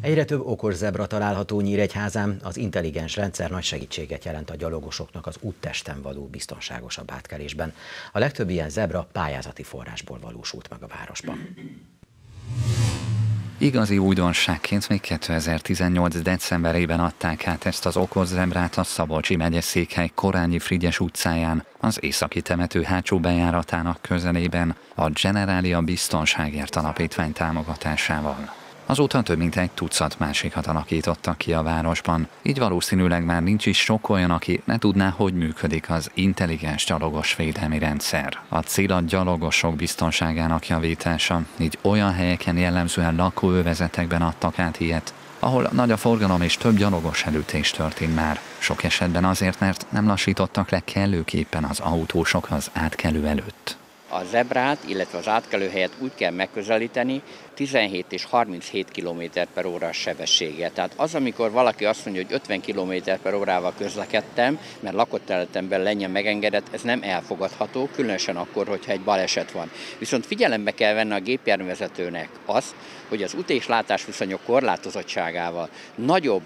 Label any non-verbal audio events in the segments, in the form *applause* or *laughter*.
Egyre több okos zebra található Nyíregyházán, az intelligens rendszer nagy segítséget jelent a gyalogosoknak az úttesten való biztonságosabb átkelésben. A legtöbb ilyen zebra pályázati forrásból valósult meg a városban. Igazi újdonságként még 2018. decemberében adták át ezt az okos zebrát a Szabolcsi megyeszékhely Korányi Frigyes utcáján, az északi temető hátsó bejáratának közelében a Generalia Biztonságért Alapítvány támogatásával. Azóta több mint egy tucat másikat alakítottak ki a városban, így valószínűleg már nincs is sok olyan, aki ne tudná, hogy működik az intelligens gyalogos védelmi rendszer. A cél a gyalogosok biztonságának javítása, így olyan helyeken jellemzően lakóövezetekben adtak át ilyet, ahol nagy a forgalom és több gyalogos elütés történt már. Sok esetben azért, mert nem lassítottak le kellőképpen az autósok az átkelő előtt a zebrát, illetve az átkelőhelyet úgy kell megközelíteni, 17 és 37 km per órás sebessége. Tehát az, amikor valaki azt mondja, hogy 50 km per órával közlekedtem, mert lakott területemben lenyen megengedett, ez nem elfogadható, különösen akkor, hogyha egy baleset van. Viszont figyelembe kell venni a gépjárművezetőnek azt, hogy az út és látásviszonyok korlátozottságával nagyobb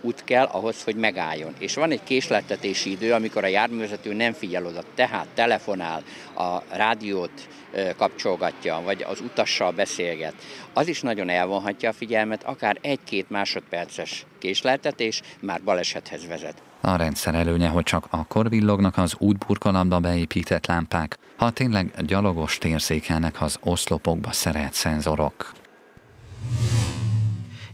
út kell ahhoz, hogy megálljon. És van egy késleltetési idő, amikor a járművezető nem figyel oda, tehát telefonál, a rádiót kapcsolgatja, vagy az utassal beszélget. Az is nagyon elvonhatja a figyelmet, akár egy-két másodperces késleltetés már balesethez vezet. A rendszer előnye, hogy csak akkor villognak az útburkolatba beépített lámpák, ha tényleg gyalogos térzékelnek az oszlopokba szerelt szenzorok.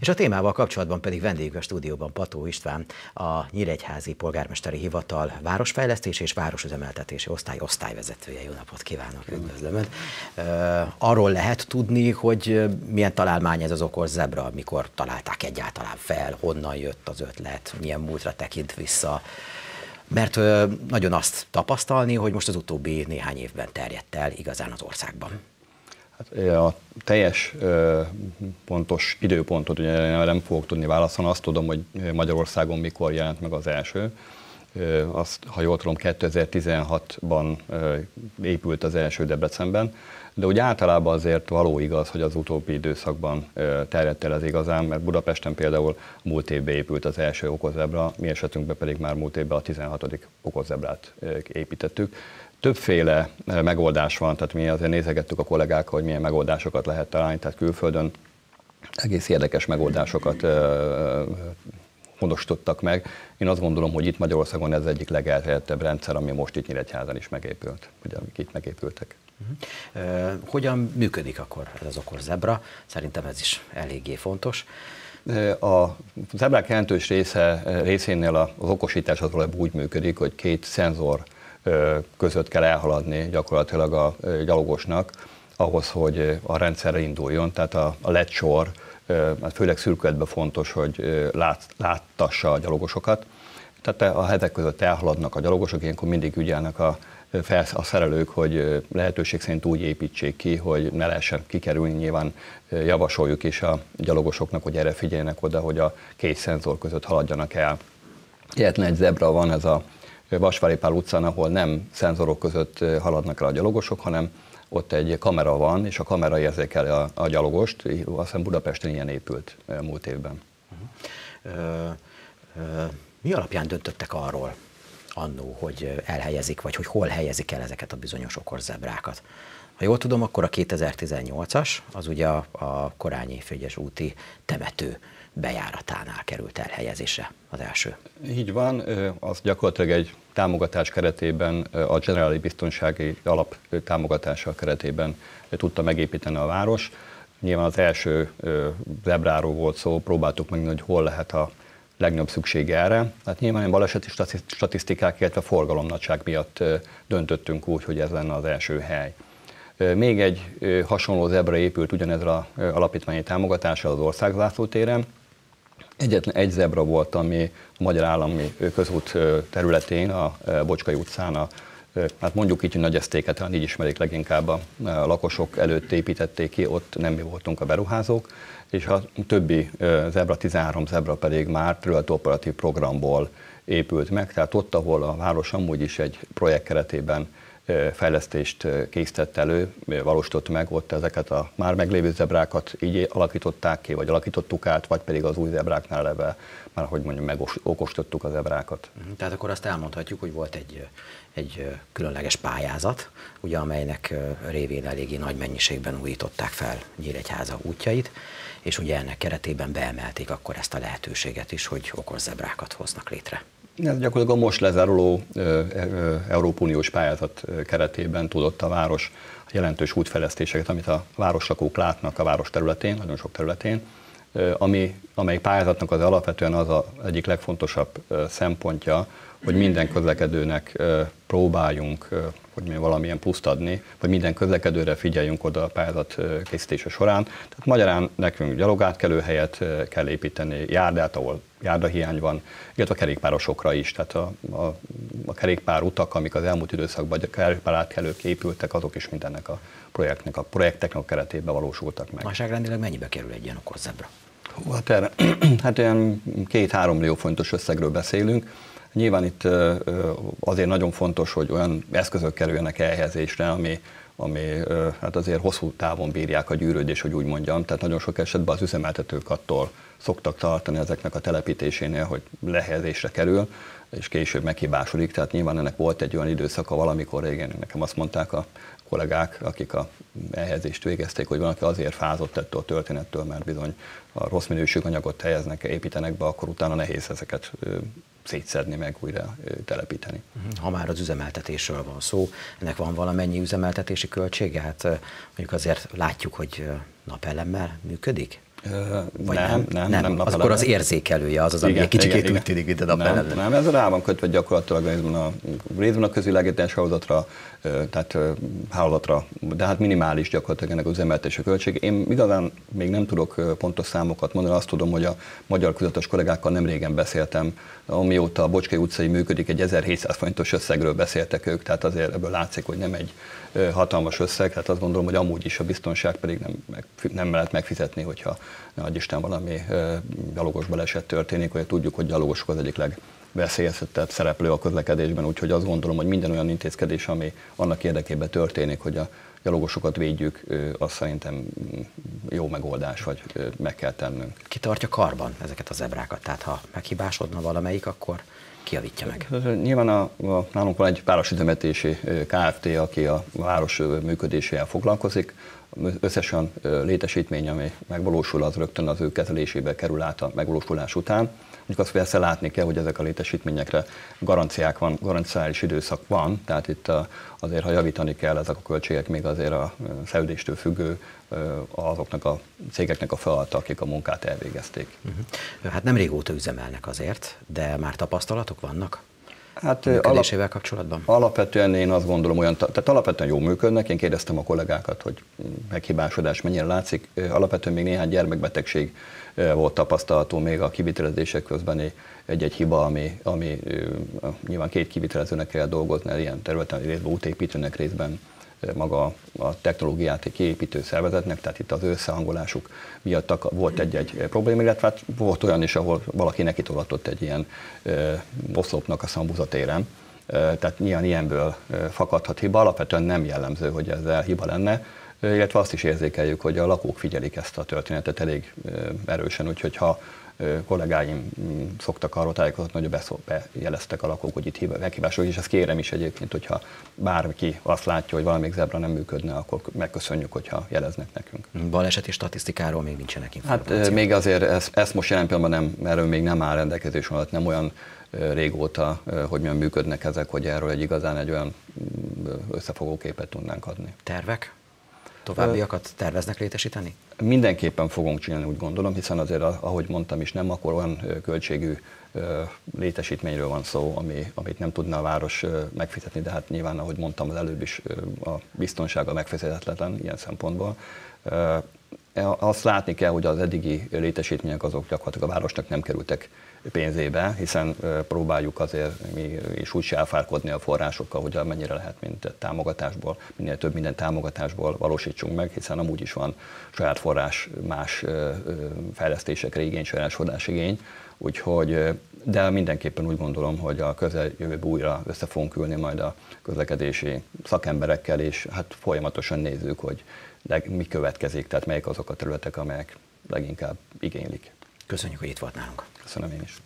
És a témával kapcsolatban pedig vendégünk a stúdióban Pató István, a Nyíregyházi Polgármesteri Hivatal Városfejlesztés és Városüzemeltetési Osztály osztályvezetője. Jó napot kívánok, üdvözlöm Arról lehet tudni, hogy milyen találmány ez az okos zebra, mikor találták egyáltalán fel, honnan jött az ötlet, milyen múltra tekint vissza, mert nagyon azt tapasztalni, hogy most az utóbbi néhány évben terjedt el igazán az országban. Hát, a teljes pontos időpontot ugye nem fogok tudni válaszolni, azt tudom, hogy Magyarországon mikor jelent meg az első. Azt, ha jól tudom, 2016-ban épült az első Debrecenben, de úgy általában azért való igaz, hogy az utóbbi időszakban terjedt el ez igazán, mert Budapesten például múlt évben épült az első okozebra, mi esetünkben pedig már múlt évben a 16. okozebrát építettük többféle eh, megoldás van, tehát mi azért nézegettük a kollégák, hogy milyen megoldásokat lehet találni, tehát külföldön egész érdekes megoldásokat eh, honosítottak meg. Én azt gondolom, hogy itt Magyarországon ez egyik legelterjedtebb rendszer, ami most itt Nyíregyházan is megépült, ugye, amik itt megépültek. Uh-huh. hogyan működik akkor ez az okos zebra? Szerintem ez is eléggé fontos. A zebrák jelentős része, részénél az okosítás az úgy működik, hogy két szenzor között kell elhaladni gyakorlatilag a gyalogosnak, ahhoz, hogy a rendszer induljon. Tehát a, a LED sor, hát főleg szürkületben fontos, hogy lát, láttassa a gyalogosokat. Tehát a hetek között elhaladnak a gyalogosok, ilyenkor mindig ügyelnek a, a szerelők, hogy lehetőség szerint úgy építsék ki, hogy ne lehessen kikerülni. Nyilván javasoljuk is a gyalogosoknak, hogy erre figyeljenek oda, hogy a két szenzor között haladjanak el. Egyetlen egy zebra van, ez a Vasvári Pál utcán, ahol nem szenzorok között haladnak el a gyalogosok, hanem ott egy kamera van, és a kamera érzékeli a, a gyalogost. Azt hiszem Budapesten ilyen épült múlt évben. Uh-huh. Ö, ö, mi alapján döntöttek arról annó, hogy elhelyezik, vagy hogy hol helyezik el ezeket a bizonyos okorzebrákat? Ha jól tudom, akkor a 2018-as, az ugye a, a Korányi Főgyes úti temető bejáratánál került elhelyezésre az első. Így van, az gyakorlatilag egy támogatás keretében, a generáli biztonsági alap támogatása keretében tudta megépíteni a város. Nyilván az első zebráról volt szó, próbáltuk meg, hogy hol lehet a legnagyobb szükség erre. Hát nyilván baleseti statisztikák, illetve forgalomnagyság miatt döntöttünk úgy, hogy ez lenne az első hely. Még egy hasonló zebra épült ugyanezzel az alapítványi támogatással az országzászló téren, Egyetlen egy zebra volt, ami a Magyar Állami Közút területén, a Bocskai utcán, a, hát mondjuk így, hogy nagy esztéket, talán így ismerik leginkább a lakosok előtt építették ki, ott nem mi voltunk a beruházók, és a többi zebra, 13 zebra pedig már területoperatív programból épült meg, tehát ott, ahol a város amúgy is egy projekt keretében fejlesztést készített elő, valósított meg, ott ezeket a már meglévő zebrákat így alakították ki, vagy alakítottuk át, vagy pedig az új zebráknál leve, már hogy mondjam, megokostottuk az zebrákat. Mhm, tehát akkor azt elmondhatjuk, hogy volt egy, egy különleges pályázat, ugye, amelynek révén eléggé nagy mennyiségben újították fel Nyíregyháza útjait, és ugye ennek keretében beemelték akkor ezt a lehetőséget is, hogy okos zebrákat hoznak létre. Ez gyakorlatilag a most lezáruló Európai Uniós pályázat keretében tudott a város jelentős útfejlesztéseket, amit a városlakók látnak a város területén, nagyon sok területén, ami, amely pályázatnak az alapvetően az a egyik legfontosabb szempontja, hogy minden közlekedőnek próbáljunk hogy mi valamilyen pluszt adni, vagy minden közlekedőre figyeljünk oda a pályázat készítése során. Tehát magyarán nekünk gyalogátkelő helyet kell építeni, járdát, ahol járdahiány van, illetve a kerékpárosokra is. Tehát a, a, a kerékpár utak, amik az elmúlt időszakban a kerékpár átkelők épültek, azok is mindennek a projektnek, a projekteknek a keretében valósultak meg. Nagyságrendileg mennyibe kerül egy ilyen okos zebra? Hú, hát, erre, *clears throat* hát ilyen két-három millió fontos összegről beszélünk. Nyilván itt azért nagyon fontos, hogy olyan eszközök kerüljenek elhelyezésre, ami, ami hát azért hosszú távon bírják a gyűrődés, hogy úgy mondjam. Tehát nagyon sok esetben az üzemeltetők attól szoktak tartani ezeknek a telepítésénél, hogy lehelyezésre kerül, és később meghibásodik. Tehát nyilván ennek volt egy olyan időszaka valamikor régen, nekem azt mondták a kollégák, akik a elhelyezést végezték, hogy valaki azért fázott ettől a történettől, mert bizony a rossz minőségű anyagot helyeznek, építenek be, akkor utána nehéz ezeket szétszedni, meg újra telepíteni. Ha már az üzemeltetésről van szó, ennek van valamennyi üzemeltetési költsége? Hát mondjuk azért látjuk, hogy napelemmel működik? Vagy nem, nem, nem, nem, nem Akkor az érzékelője az az, ami egy kicsit úgy tűnik, mint a napelem. Nem, nem, ez rá van kötve gyakorlatilag részben a, részben a közvilágítás hálózatra, tehát hálózatra, de hát minimális gyakorlatilag ennek az üzemeltetési költség. Én igazán még nem tudok pontos számokat mondani, azt tudom, hogy a magyar közöttes kollégákkal nem régen beszéltem, amióta a Bocskai utcai működik, egy 1700 forintos összegről beszéltek ők, tehát azért ebből látszik, hogy nem egy hatalmas összeg, hát azt gondolom, hogy amúgy is a biztonság pedig nem, meg, nem lehet megfizetni, hogyha nagy Isten valami gyalogos baleset történik, hogy tudjuk, hogy gyalogosok az egyik legveszélyeztetett szereplő a közlekedésben, úgyhogy azt gondolom, hogy minden olyan intézkedés, ami annak érdekében történik, hogy a gyalogosokat védjük, az szerintem jó megoldás, vagy meg kell tennünk. Ki tartja karban ezeket a zebrákat? Tehát ha meghibásodna valamelyik, akkor kiavítja meg? Nyilván a, a, nálunk van egy városüzemetési Kft., aki a város működésével foglalkozik. Összesen létesítmény, ami megvalósul, az rögtön az ő kezelésébe kerül át a megvalósulás után. Mondjuk azt persze látni kell, hogy ezek a létesítményekre garanciák van, garanciális időszak van, tehát itt azért, ha javítani kell, ezek a költségek még azért a szerződéstől függő azoknak a cégeknek a feladata, akik a munkát elvégezték. Uh-huh. Hát nem régóta üzemelnek azért, de már tapasztalatok vannak? Hát alap, kapcsolatban? Alapvetően én azt gondolom olyan, tehát alapvetően jól működnek, én kérdeztem a kollégákat, hogy meghibásodás mennyire látszik. Alapvetően még néhány gyermekbetegség volt tapasztalható még a kivitelezések közben egy-egy hiba, ami, ami nyilván két kivitelezőnek kell dolgozni ilyen területen, részben útépítőnek, részben maga a technológiát kiépítő szervezetnek, tehát itt az összehangolásuk miatt volt egy-egy probléma, illetve hát volt olyan is, ahol valaki neki tolatott egy ilyen oszlopnak a szambuzatéren, tehát nyilván ilyenből fakadhat hiba, alapvetően nem jellemző, hogy ezzel hiba lenne, illetve azt is érzékeljük, hogy a lakók figyelik ezt a történetet elég erősen, úgyhogy ha kollégáim szoktak arról tájékoztatni, hogy beszól, bejeleztek a lakók, hogy itt meghívások, és ezt kérem is egyébként, hogyha bárki azt látja, hogy valamelyik zebra nem működne, akkor megköszönjük, hogyha jeleznek nekünk. Baleseti statisztikáról még nincsenek információk? Hát még azért ezt, ezt most jelen pillanatban nem, erről még nem áll rendelkezés alatt, nem olyan régóta, hogy milyen működnek ezek, hogy erről egy igazán egy olyan mm, összefogó képet tudnánk adni. Tervek? Továbbiakat terveznek létesíteni? Mindenképpen fogunk csinálni, úgy gondolom, hiszen azért, ahogy mondtam is, nem akkor olyan költségű létesítményről van szó, ami, amit nem tudna a város megfizetni, de hát nyilván, ahogy mondtam az előbb is, a biztonsága megfizethetetlen ilyen szempontból. Azt látni kell, hogy az eddigi létesítmények azok gyakorlatilag a városnak nem kerültek pénzébe, hiszen próbáljuk azért mi is úgy elfárkodni a forrásokkal, hogy mennyire lehet, mint támogatásból, minél több minden támogatásból valósítsunk meg, hiszen amúgy is van saját forrás más fejlesztésekre igény, saját igény, úgyhogy de mindenképpen úgy gondolom, hogy a közeljövőben újra össze fogunk ülni majd a közlekedési szakemberekkel, és hát folyamatosan nézzük, hogy mi következik, tehát melyik azok a területek, amelyek leginkább igénylik. Köszönjük, hogy itt volt nálunk. Köszönöm én is.